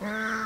ค